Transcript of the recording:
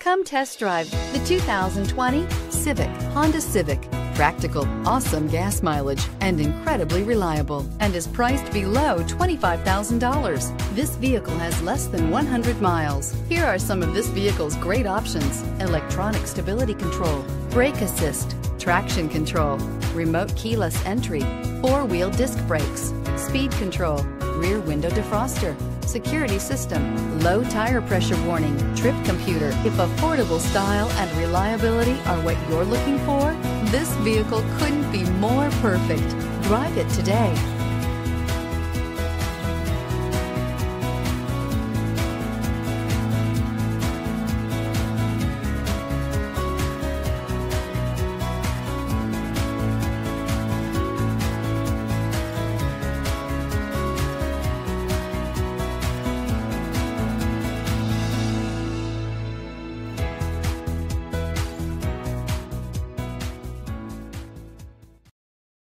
Come test drive the 2020 Civic, Honda Civic. Practical, awesome gas mileage, and incredibly reliable, and is priced below $25,000. This vehicle has less than 100 miles. Here are some of this vehicle's great options. Electronic stability control, brake assist, traction control, remote keyless entry, four-wheel disc brakes, speed control, rear window defroster, security system, low tire pressure warning, trip computer. If affordable style and reliability are what you're looking for, this vehicle couldn't be more perfect. Drive it today.